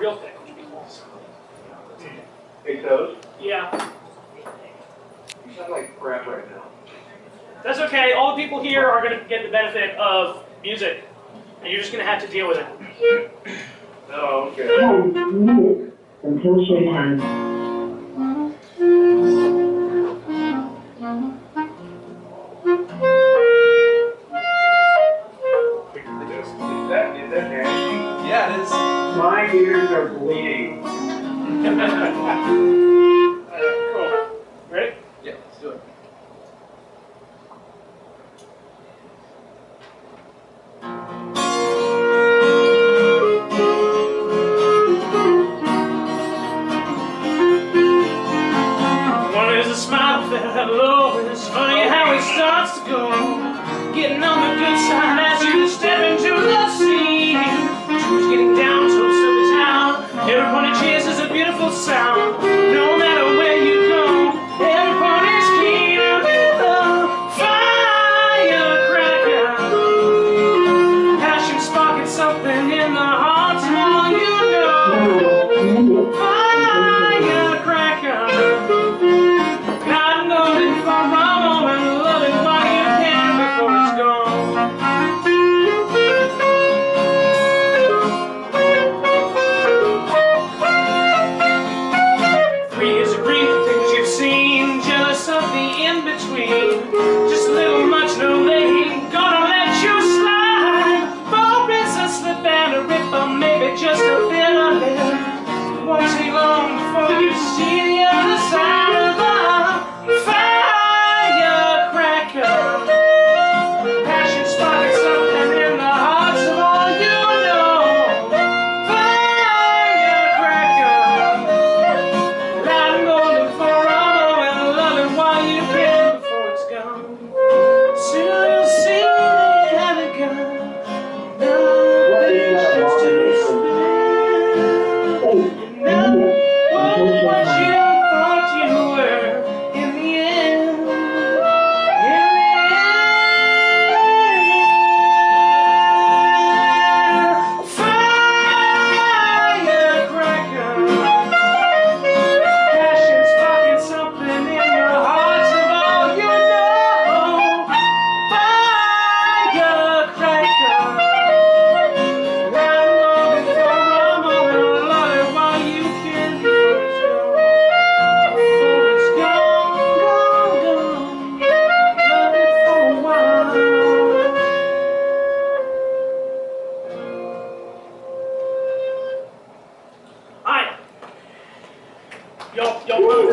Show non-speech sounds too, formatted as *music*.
real thing. which would Yeah. You sound like crap right now. That's okay. All the people here are going to get the benefit of music, and you're just going to have to deal with it. oh, okay. Music until showtime. Yeah, it is. My ears are bleeding. cool. *laughs* Ready? Yeah, let's do it. One is a smile that hello, it's funny how it starts to go. Getting on the good side. yo, yo.